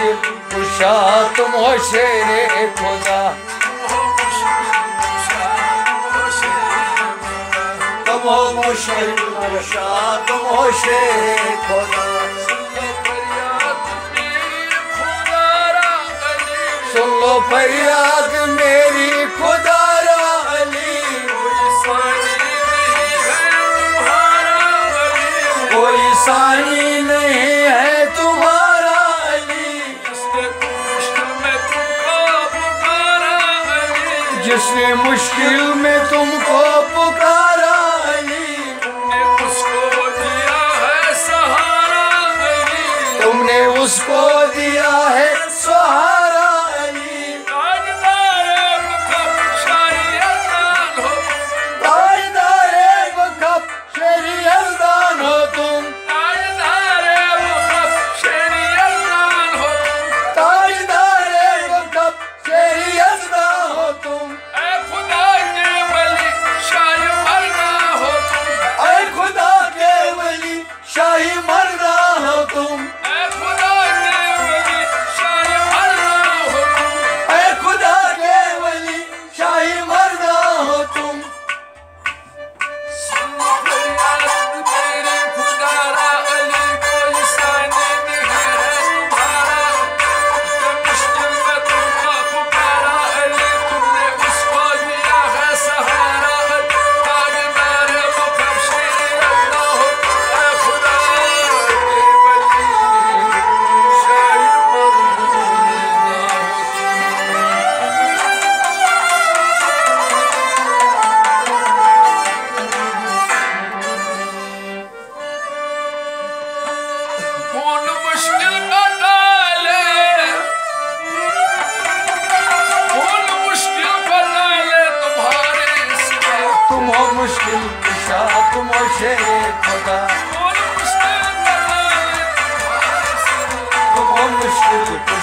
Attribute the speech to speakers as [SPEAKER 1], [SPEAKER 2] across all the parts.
[SPEAKER 1] ہو خوشا تم ہو شیر خدا۔ تم ہو مشکل خوشا تم ہو شیر خدا۔ سن لو فریاد میری خدا را علی۔ کوئی ثانی نہیں۔ جس نے مشکل میں تم کو پکارا علی تم نے اس کو دیا ہے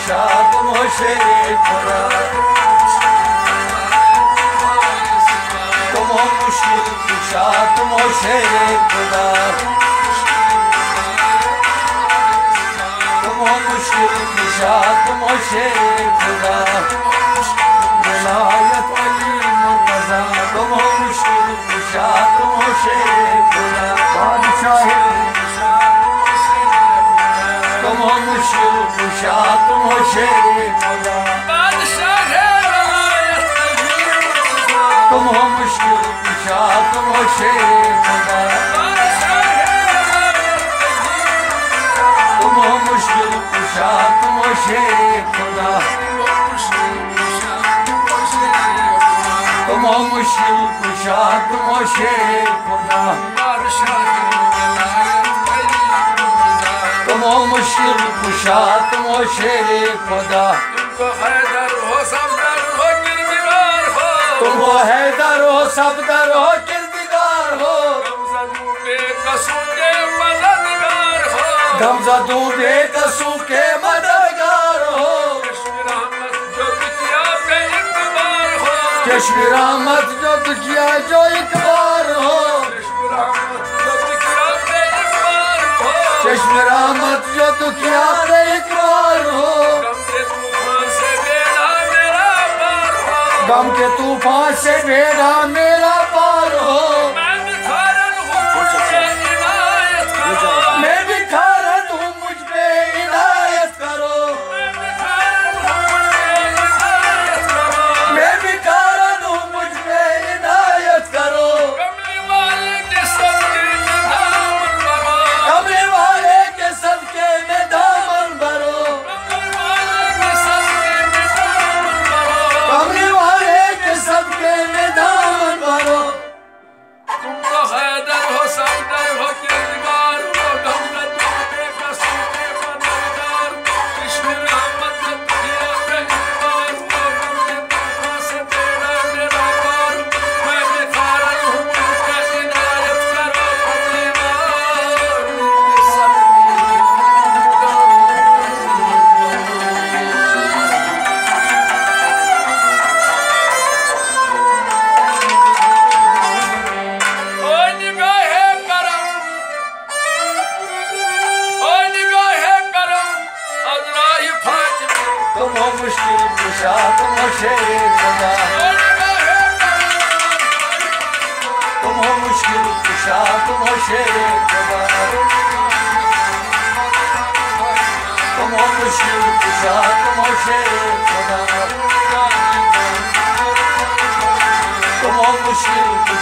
[SPEAKER 1] şadım o şerif para Kom olmuş yıldı şadım o şerif para Kom olmuş yıldı şadım o şerif para Velayet Ali Murtaza Kom olmuş yıldı
[SPEAKER 2] şadım مشکل
[SPEAKER 1] کشا، تم شیر خدا تم ہو مشکل کشا، تم شیر خدا۔ تم ہو ہو غمزدوں بے قصو کے مددگار ہو۔ کشمیر آمد جو دکھیا جو ایک بار ہو۔ کشمیر آمد جو دکھیا پہ ایک بار ہو۔ غم کے طوفان سے بیڑا میرا پار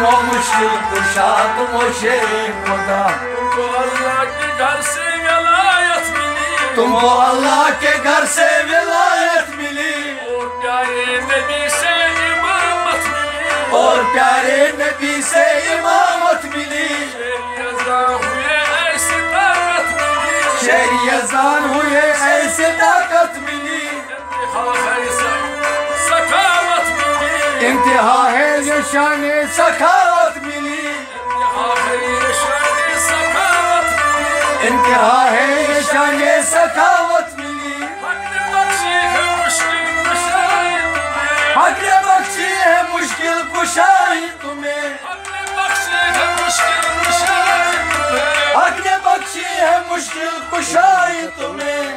[SPEAKER 1] وہ مشکل کشا تم و شیر خدا تم کو اللہ کے گھر سے ولایت ملی اللہ کے گھر سے ولایت ملی اور پیارے نبی سے امامت ملی اور پیارے نبی سے امامت ملی شیر ازان ہوئے ایسے طاقت ملی انتہا ہے یہ شان سخاوت ملی۔ انتہا ہے یہ شان سخاوت ملی۔ حق نے بخشی ہے مشکل کشائی تمہیں۔ حق نے بخشی ہے مشکل کشائی تمہیں۔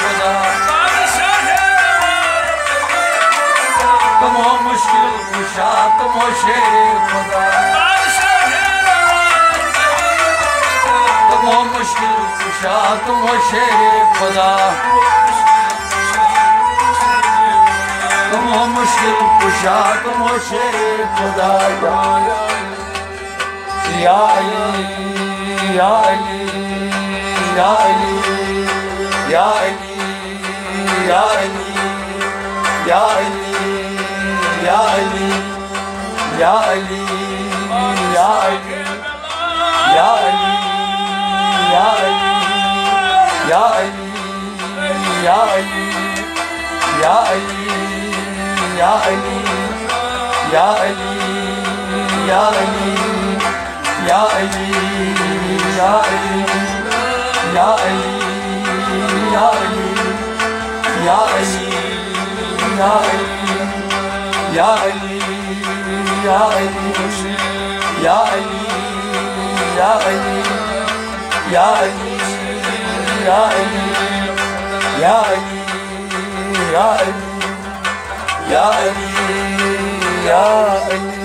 [SPEAKER 1] خدا
[SPEAKER 2] شاد مشیر خدا
[SPEAKER 1] تو مشکل کشا تو مشیر خدا تو مشکل کشا تو مشیر خدا یا علی یا علی یا علی یا علی یا علی یا علی یا علی يا علي يا علي يا علي يا علي يا علي يا علي يا علي يا علي يا علي يا علي يا علي يا علي يا علي يا علي يا علي يا علي يا علي يا أليل يا علي يا علي يا علي يا علي يا علي يا علي يا علي يا أليل